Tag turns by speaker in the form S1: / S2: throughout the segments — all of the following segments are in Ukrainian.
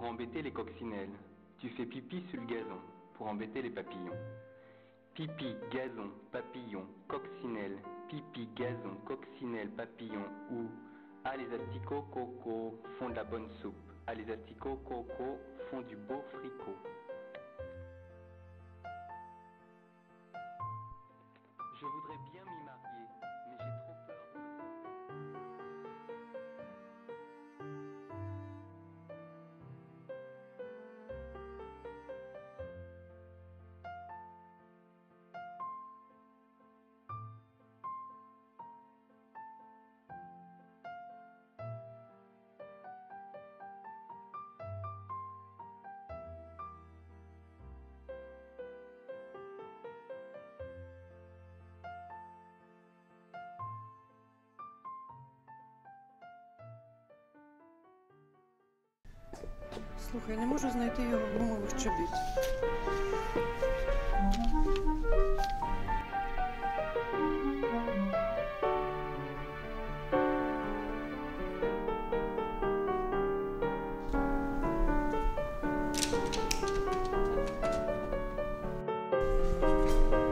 S1: pour embêter les coccinelles. Tu fais pipi sur le gazon pour embêter les papillons. Pipi, gazon, papillon, coccinelle. Pipi, gazon, coccinelle, papillon. Ou ah les asticots coco font de la bonne soupe. Ah les asticots coco font du beau fricot. Je voudrais bien m'y
S2: Слухай, не можу знайти його гумових чобіт.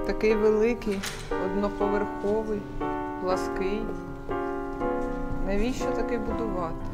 S2: Такий великий, одноповерховий, плаский. Навіщо таке будувати?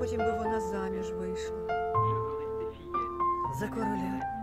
S2: Потім би вона заміж вийшла за короля.